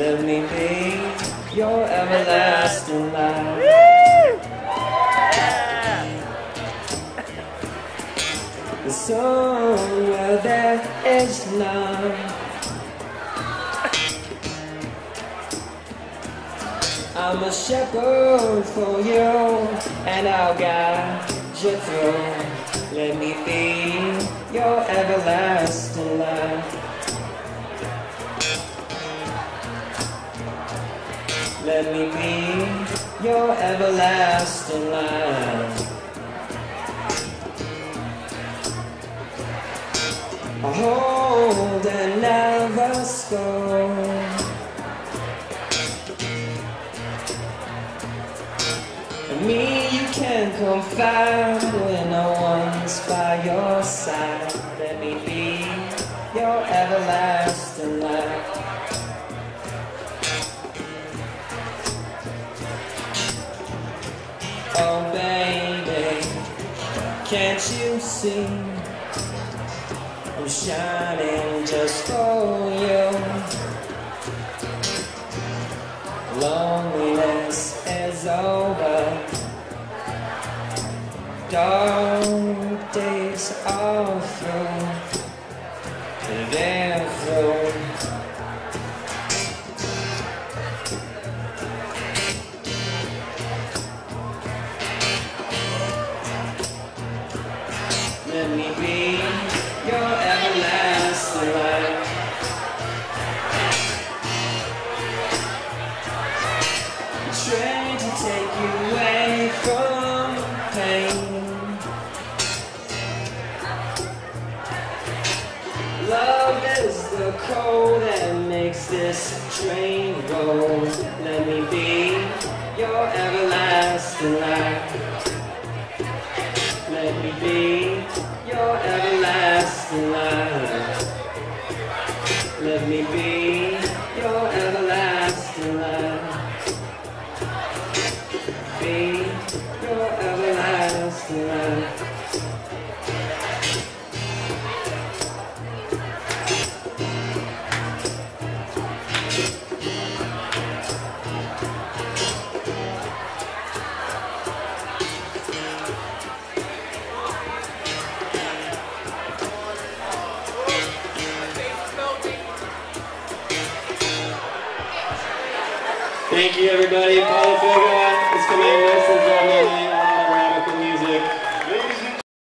Let me be your everlasting light. The song where there is none. I'm a shepherd for you, and I'll guide you through. Let me be your everlasting light. Let me be your everlasting light. Hold and never score. And me you can confide when no one's by your side. Let me be your everlasting Oh baby, can't you see? I'm shining just for you. Loneliness is over. Dark days are Trying to take you away from pain. Love is the code that makes this train roll. Let me be your everlasting light. Let me be your everlasting light. Thank you, everybody. Paulo Figa is coming.